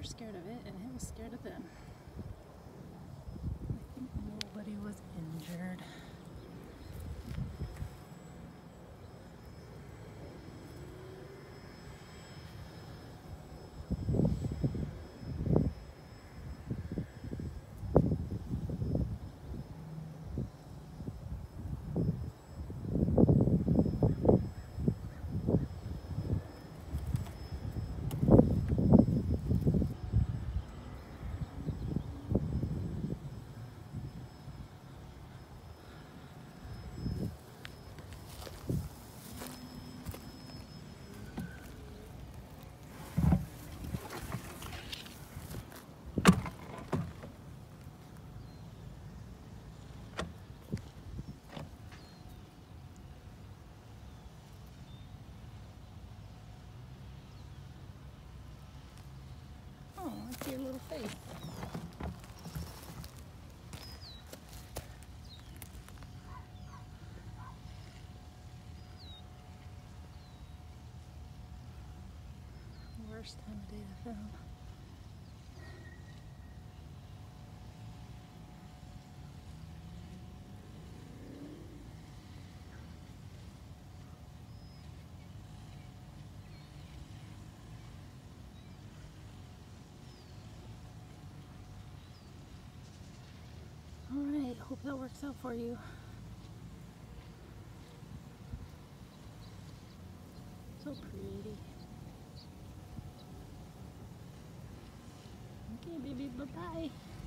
were scared of it, and it was scared of them. Your little face. Worst time of day to film. Hope that works out for you. So pretty. Okay, baby, bye-bye.